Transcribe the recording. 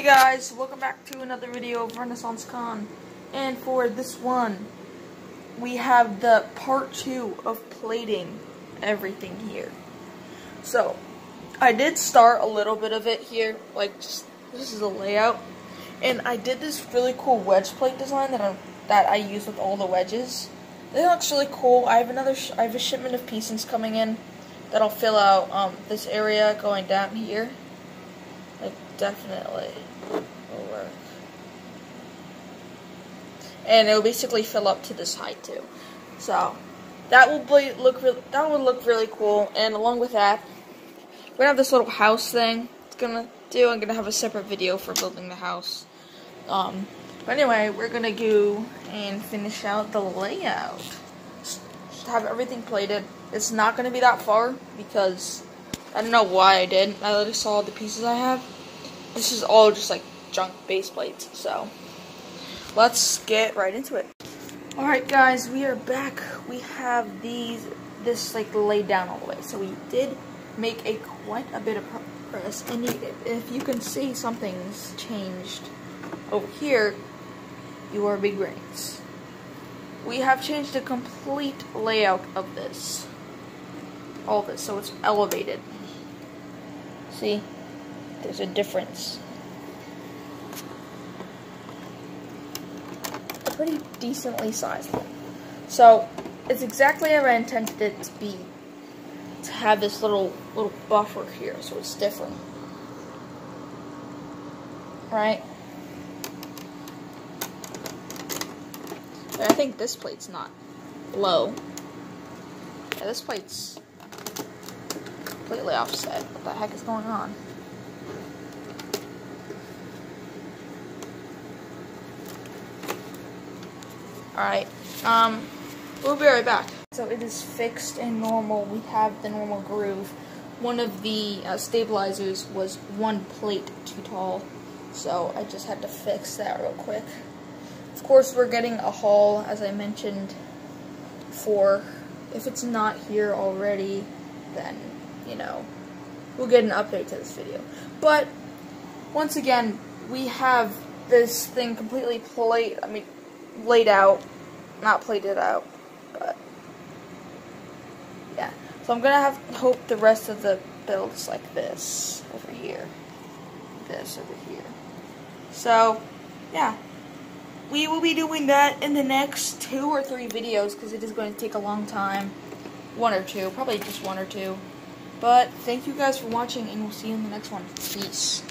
Hey guys, welcome back to another video of Renaissance Con. And for this one, we have the part two of plating everything here. So, I did start a little bit of it here, like just, this is a layout. And I did this really cool wedge plate design that I, that I use with all the wedges. It looks really cool. I have another, I have a shipment of pieces coming in that'll fill out um, this area going down here. Like, definitely will work. And it'll basically fill up to this height too. So, that will be, look really, that would look really cool. And along with that, we're gonna have this little house thing. It's gonna do. I'm gonna have a separate video for building the house. Um, but anyway, we're gonna go and finish out the layout. Just have everything plated. It's not gonna be that far because I don't know why I did. I just saw all the pieces I have. This is all just like junk base plates. So let's get right into it. All right, guys, we are back. We have these this like laid down all the way. So we did make a quite a bit of progress, and if you can see something's changed over here, your big brains. We have changed the complete layout of this. All of this, so it's elevated. See? There's a difference. A pretty decently sized one. So, it's exactly how I intended it to be. To have this little little buffer here, so it's different. Right? But I think this plate's not low. Yeah, this plate's completely offset. What the heck is going on? Alright, um, we'll be right back. So it is fixed and normal. We have the normal groove. One of the uh, stabilizers was one plate too tall, so I just had to fix that real quick. Of course, we're getting a haul, as I mentioned before. If it's not here already, then, you know, we'll get an update to this video. But, once again, we have this thing completely plate, I mean, laid out, not plated out, but, yeah. So I'm gonna have hope the rest of the build's like this, over here, this over here. So, yeah we will be doing that in the next two or three videos because it is going to take a long time. One or two, probably just one or two. But thank you guys for watching and we'll see you in the next one. Peace.